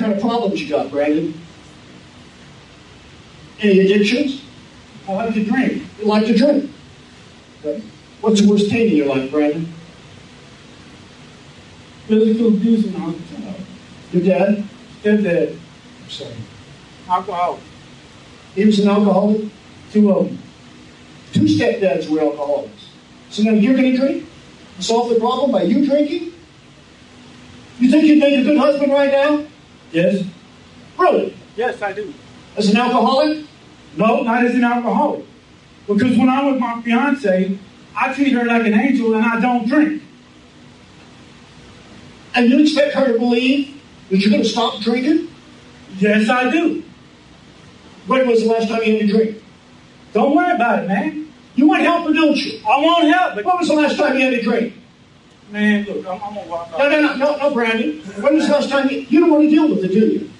kind of problems you got, Brandon? Any addictions? I like to drink. You like to drink. Okay. What's the worst pain in your life, Brandon? Physical abuse and alcohol. Your dad? Stepdad. I'm sorry. Alcohol. He was an alcoholic? Two of them. Two stepdads were alcoholics. So now you're going to drink? Solve the problem by you drinking? You think you'd make a good husband right now? Yes. Really? Yes, I do. As an alcoholic? No, not as an alcoholic. Because when I'm with my fiance, I treat her like an angel and I don't drink. And you expect her to believe that you're going to stop drinking? Yes, I do. When was the last time you had a drink? Don't worry about it, man. You want help or don't you? I won't help, but When was the last time you had a drink? Man, look, I'm, I'm gonna walk No, off. no, no, no, no, Brandon. When was the last time you, you don't want to deal with it, do you?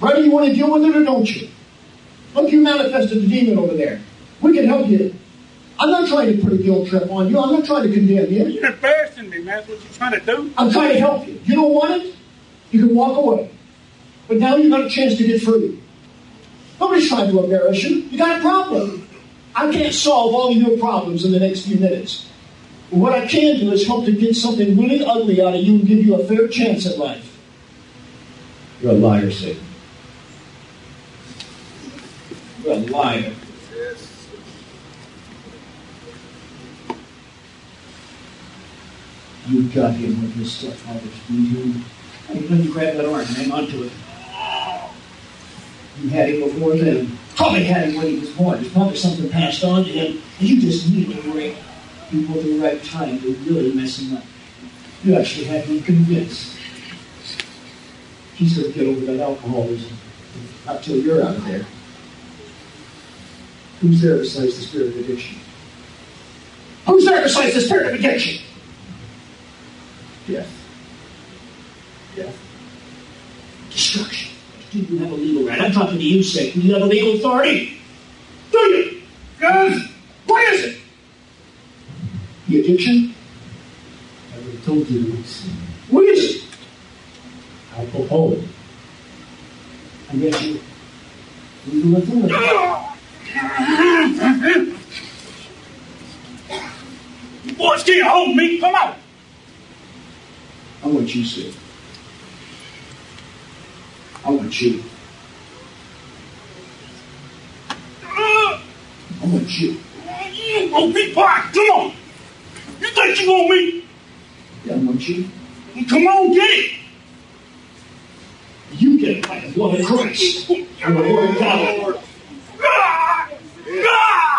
Brandon, you want to deal with it or don't you? Look, you manifested the demon over there. We can help you. I'm not trying to put a guilt trip on you. I'm not trying to condemn you. You're embarrassing me, man. That's what you're trying to do. I'm trying to help you. You don't want it? You can walk away. But now you've got a chance to get free. Nobody's trying to embarrass you. You got a problem. I can't solve all of your problems in the next few minutes. What I can do is help to get something really ugly out of you and give you a fair chance at life. You're a liar, Satan. You're a liar. You got him with his stepfather's beating. I mean, when you grab that arm and hang on to it. You had him before then. Probably had him when he was born. There's probably something passed on to him, and you just need to right people at the right time to really mess him up. You actually had him convinced. He's going to get over that alcoholism. Not till you're out of there. Who's there besides the spirit of addiction? Who's there besides the spirit of addiction? Death. Death. Destruction. Do you have a legal right? I'm talking to you, Satan. Do you have a legal authority? Do you? Yes. What is it? The addiction? I would have told you it's What is it? alcohol. I guess you. Legal authority. You boys can't hold me. Come on. I want you, Sid. I want you. Uh. I want you. Oh, be quiet. Come on. You think you want me? Yeah, I want you. Come on, get it. You get it by the blood of Christ and the word of God.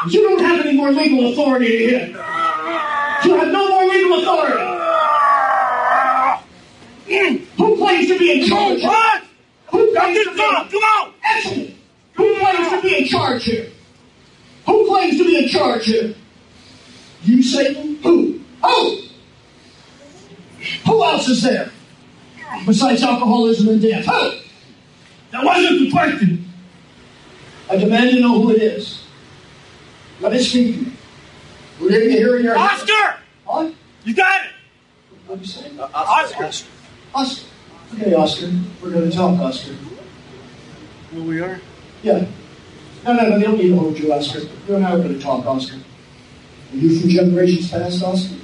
You don't have any more legal authority here. You have no more legal authority. Who claims to be in charge? What? Who claims to be. Come on. Excellent. Who claims to be in charge here? Who claims to be in charge here? You, Satan? Who? Who? Who else is there? Besides alcoholism and death. Who? That wasn't the question. I demand to know who it is. Let it speak to me. We're going to hear in your Oscar, What? you got it. What are you saying? Uh, Oscar. Oscar. Oscar. Okay, Oscar. We're going to talk, Oscar. Where we are? Yeah. No, no, no, they don't need to hold you, Oscar. You and I are going to talk, Oscar. Are you from generations past, Oscar?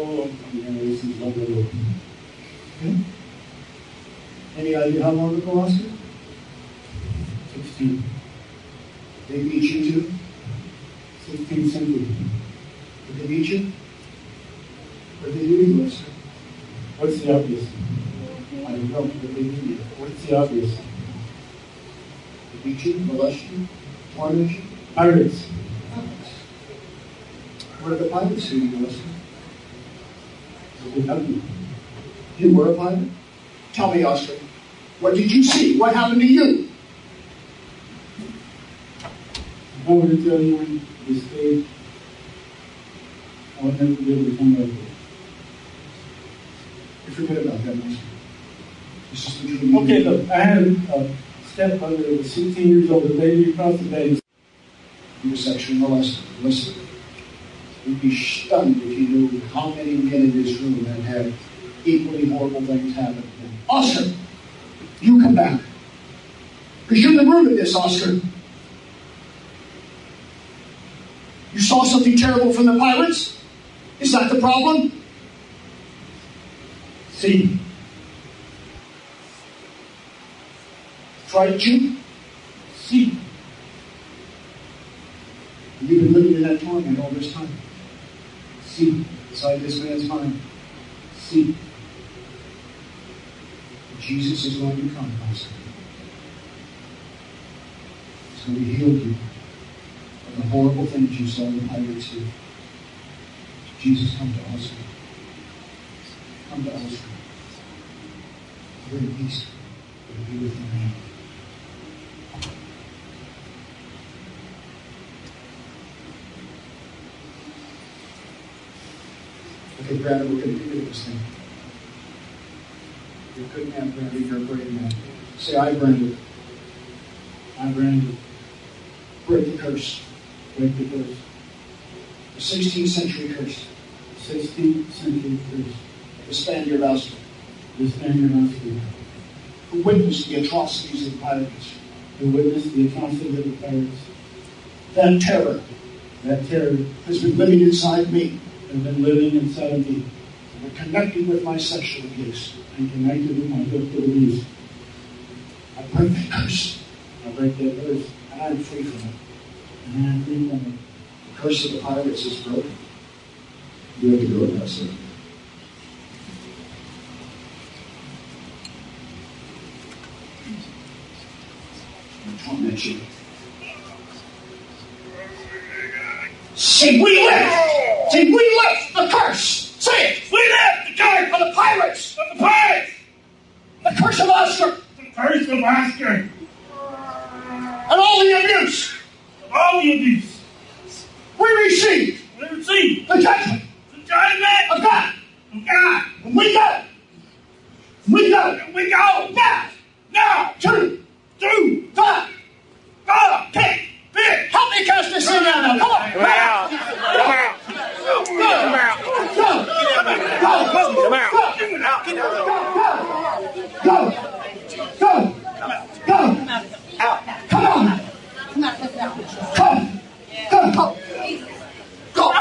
Oh, yeah, this is not little. Hmm? Any idea how long ago, Oscar? 16, They beat you too? 16th century. Did they beat you? What did they do What's the obvious? I don't know. Did they? What's the obvious? They beat you, molest you? Pirates. What are the pilots do to you, Oscar? They did nothing. You were a pilot? Tell me, Oscar. What did you see? What happened to you? If I were to tell you this day, I would never be able to come back here. You forget about that, Oscar. It's just a dream. Okay, look, I had a stepmother that was 16 years old, a baby across the bay. You were sexually molested. Listen. You'd be stunned if you knew how many men in this room have had equally horrible things happen to them. Oscar, you come back. Because you're the root of this, Oscar. You saw something terrible from the pirates? Is that the problem? See. Frightened you? See. You've been living in that torment all this time. See, inside this man's mind. See. Jesus is going to come, Pastor. He's going to heal you of the horrible things you saw the pirates do. Jesus, come to us. Come to us. Bring peace. Be with you now. We're going to do this thing. You couldn't have man, Brandon. You're a man. Say, I, Brandon. I, Brandon, Break the curse. break the curse. The 16th century curse. 16th century curse. The Spaniard Oscar. The Spaniard Oscar, Who witnessed the atrocities of the pirates. who witnessed the atrocities of the pirates. That terror That terror has been living inside me has been living of me and connected with my sexual abuse. and connected with my physical abuse. I break that curse I break that curse and I'm free from it. and I am free from it. The curse of the pirates is broken. You have to go now, sir. Torment you. We lift! Say we lift the curse! Say it! We lift the curse of the pirates! Of the pirates! The curse of Oscar! The Oscar. And all the abuse! All the abuse. We receive We receive the judgment the judgment of God! of God. And we go! We go! We go now Two! to Five! God. Pick. Pick. Help me cast this thing out now! Come on! Come out. Come out. Go! Come out. Go! Go! Come out. Go! Go! Go! Go! Out. Come on! Come! Go! Go! Go! Go!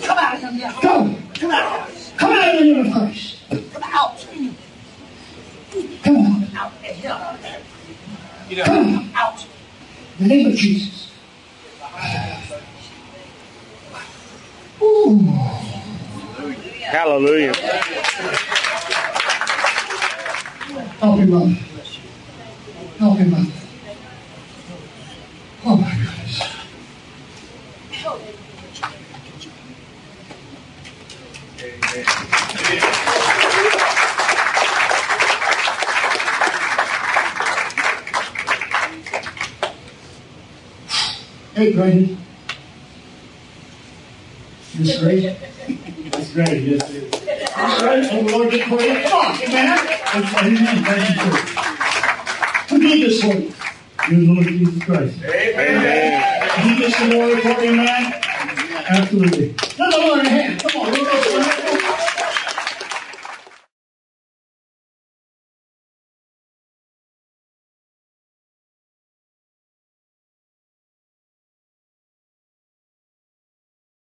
Come out of him, yeah. Go! Come out. Come out of the name of Christ! Come out. Come on! Out of him. Come on! Out. In the name of Jesus. Ooh. Hallelujah. Help him up. Help him up. Oh my goodness. Hey, Brandon. This great. That's great. Yes, it is. This great. And the Lord did for you. Come on, amen. That's what he means. Thank you, sir. Who did this for you? You're the Lord Jesus Christ. Amen. He this the Lord for you, man. Absolutely. Give the Lord a hand.